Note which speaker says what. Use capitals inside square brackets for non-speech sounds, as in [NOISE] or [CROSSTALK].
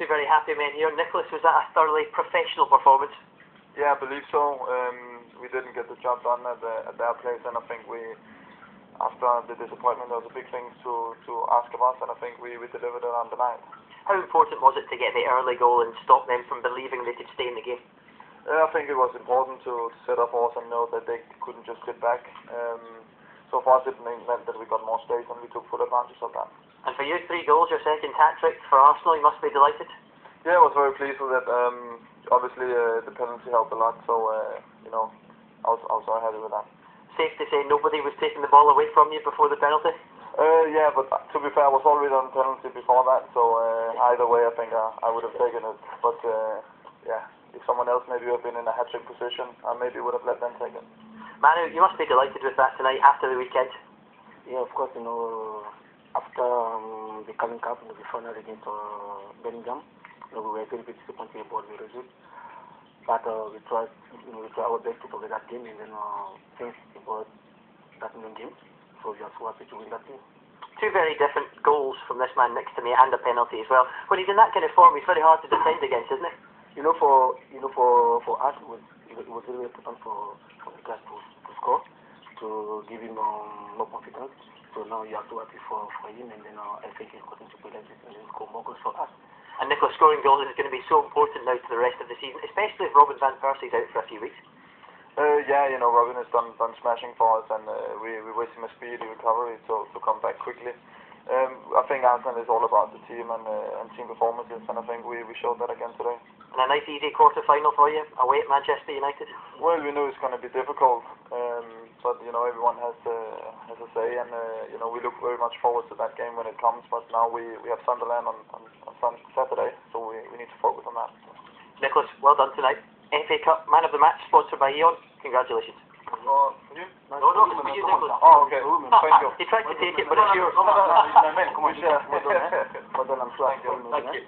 Speaker 1: Two very happy men here. Nicklas, was that a thoroughly professional performance?
Speaker 2: Yeah, I believe so. Um, we didn't get the job done at, the, at their place, and I think we, after the disappointment, there was a big thing to, to ask of us, and I think we, we delivered it on the night.
Speaker 1: How important was it to get the early goal and stop them from believing they could stay in the game?
Speaker 2: Uh, I think it was important to set up horse and know that they couldn't just sit back. Um, so us, it meant that we got more space, and we took full advantage of that.
Speaker 1: And for you, three goals, your second hat trick for Arsenal, you must be delighted.
Speaker 2: Yeah, I was very pleased with it. Um, obviously, uh, the penalty helped a lot, so uh, you know, I was, I was very happy with that.
Speaker 1: Safe to say nobody was taking the ball away from you before the penalty.
Speaker 2: Uh, yeah, but to be fair, I was already on penalty before that, so uh, either way, I think I, I would have taken it. But uh, yeah, if someone else maybe would have been in a hat trick position, I maybe would have let them take it.
Speaker 1: Manu, you must be delighted with that tonight after the weekend.
Speaker 3: Yeah, of course, you know, after um, the Carling Cup, know, the final against uh, Birmingham, you know, we were very, very disappointed about the result. But uh, we tried, you know, we tried our best to forget that game and then uh, things about that main game. So we are so happy to win that game.
Speaker 1: Two very different goals from this man next to me and a penalty as well. When he's in that kind of form, he's very hard to defend against, isn't it?
Speaker 3: You know, for you know, for for us, it was it was, it was really important for for the guys to, to score, to give him um, more confidence. So now you have to happy for for him, and then uh, I think he's going to play like this and then score more goals for us.
Speaker 1: And Nicklas scoring goals is going to be so important now to the rest of the season, especially if Robin van Persie's out for a few weeks.
Speaker 2: Uh, yeah, you know, Robin has done done smashing for us, and uh, we we wish him a speedy recovery to to come back quickly. Um, I think Arsenal is all about the team and uh, and team performances, and I think we we showed that again today.
Speaker 1: And a nice easy quarter final for you away at Manchester United.
Speaker 2: Well, we know it's going to be difficult, um, but you know everyone has uh, has a say, and uh, you know we look very much forward to that game when it comes. But now we we have Sunderland on on, on Sun- Saturday, so we we need to focus on that.
Speaker 1: Nicklas, well done tonight. FA Cup Man of the Match, sponsored by E.ON. Congratulations.
Speaker 2: Oh, you?
Speaker 1: No, no, it's for you, Nicklas.
Speaker 2: Oh, okay. Thank you.
Speaker 1: He tried to take it, but it's yours.
Speaker 2: Come on,
Speaker 3: Well done, I'm sure. [LAUGHS]
Speaker 2: Thank you.
Speaker 3: Well done, I'm sure.
Speaker 2: Thank you.
Speaker 1: Thank you.